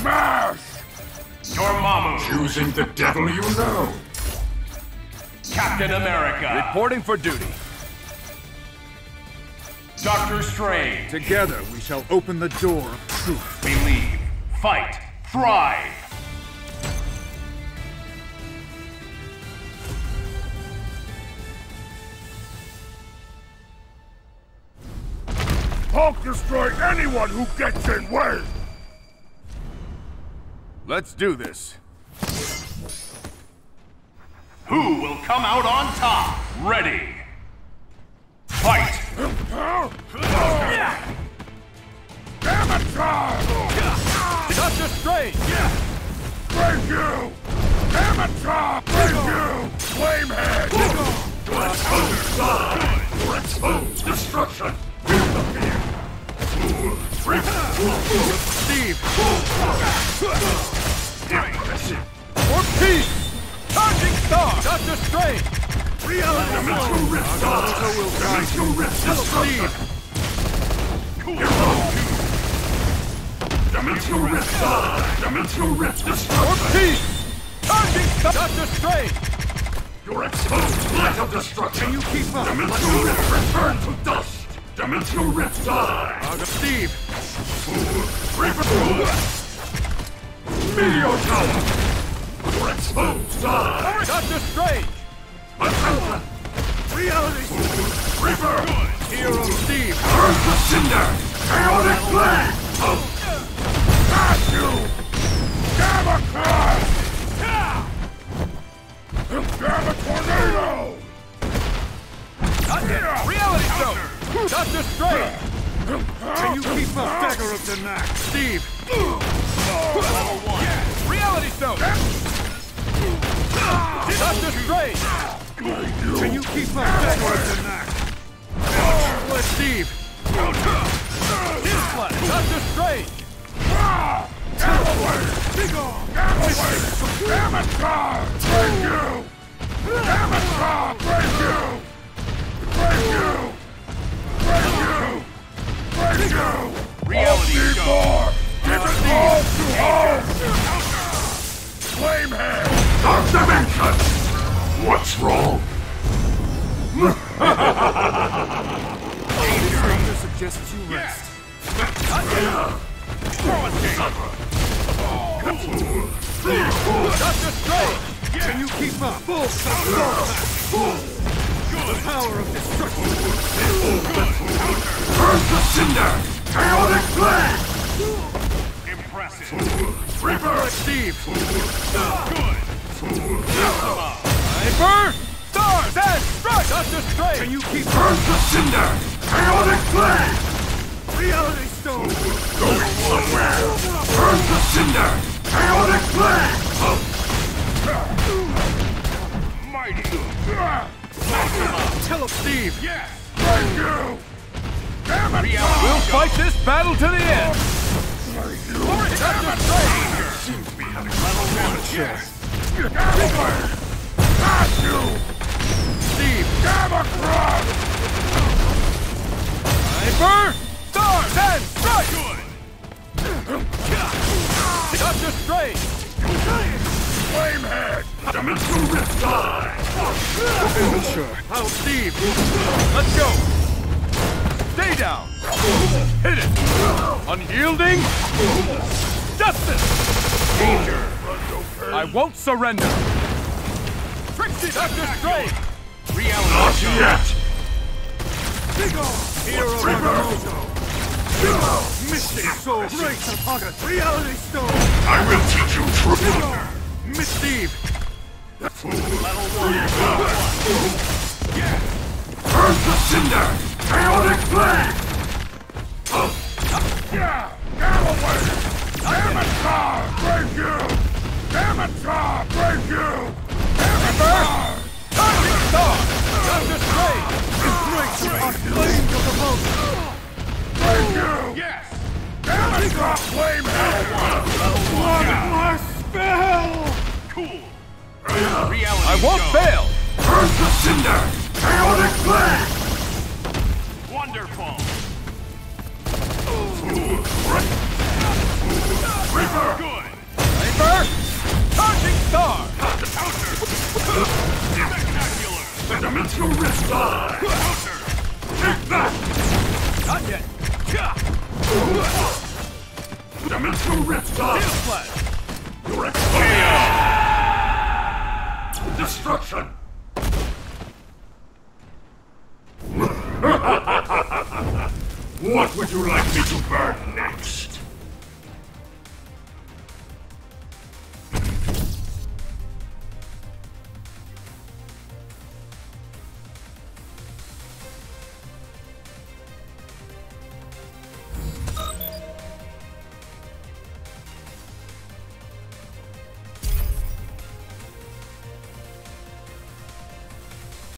Smash! Dormammu, Choosing the devil you know. Captain America, Reporting for duty. Doctor Strange, Together we shall open the door of truth. Believe, Fight, Thrive. Hulk destroy anyone who gets in way! Let's do this. Who will come out on top? Ready. Fight! Amateur! Doctor Strange! Break you! Amateur! Break you! Flamehead! Let's go! Let's go! Destruction! Steve! For peace! Charging Star! Doctor Strange! Dimensional Rift Die! Dimensional Rift Destruction! Dimensional Rift Die! Dimensional Rift For peace! Charging Star! Doctor Strange! You're exposed! Light of destruction! Can you keep up? Dimensional Rift return to dust! Dimensional Rift Die! Uh, Steve! Reaper! Meteor Tower! Exposed! Die! Doctor Strange! Reality! Reaper! Hero Steve! Turn to cinder! Chaotic! Oh! Got you! Gamma Crush! Gamma Tornado! Reality Stone! Doctor Strange! Can you keep up? Daggers of Denak! Steve! Level one! Reality Stone! Strange! Can you keep up? Daggers of Denak! Let Steve! Doctor Strange! Gamma Wave! Gamma Wave! Gamma Crush! You! Gamma Crush! You! Break you! Break you! Break you! Reality Need more! Give it all to home! Flamehead! Dark Dimension! What's wrong? Suggests you rest. Can you keep up? Full The power of destruction! Turn to cinder! Chaotic flame! Impressive. Reaper! Steve! Good. Hyper! Stars and Stripes! Doctor Strange! Can you keep Turn to cinder! Chaotic flame! Reality Stone! Going somewhere! Turn to cinder! Chaotic flame! Mighty. Tell him, Steve! Yes. Thank you! Damn it! We'll fight this battle to the end! Doctor Strange! Seems to be having level one. Yes. Hit it! Unyielding! Justice! I won't surrender! Trixie Doctor Strange! Reality Not yet! Hero Reaper! Mystic Soul breaks the! Reality Stone! I will teach you truth! Miss Steve! Level one. Yes. Turn to cinder! Chaotic flame! Yeah! Wave! Amateur! Break you! Amateur! Break you! Amateur! Charging Star! Doctor Strange! Breaks the pocket! Flames of the mountain! Break you! Yes. Amateur! Flamehead! One more spell! Cool. Reality I won't fail! Turn to cinder! Chaotic flame! Wonderful. Reaper! Good! Paper! Star! Counter! Spectacular! Rift Die! Counter! Take that! Not yet. Dimensional Rift Die! Steel Flash! Your exploding! Destruction! what would you like me to burn next?